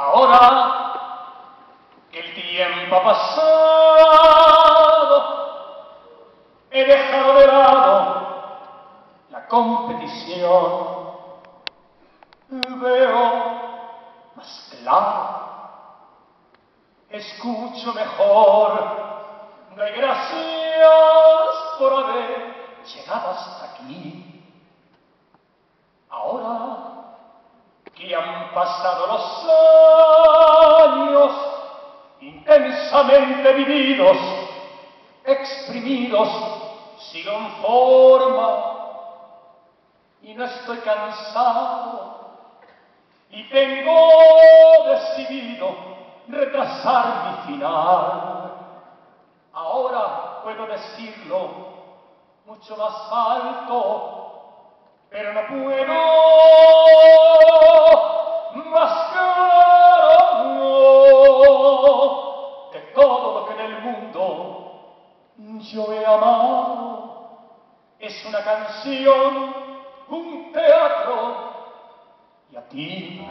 Ahora que el tiempo ha pasado, he dejado de lado la competición. Veo más claro, escucho mejor. Doy gracias por haber llegado hasta aquí. Ahora han pasado los años intensamente vividos, exprimidos, sigo en forma y no estoy cansado y tengo decidido retrasar mi final. Ahora puedo decirlo mucho más alto, pero no puedo yo he amado es una canción, un teatro. Y a ti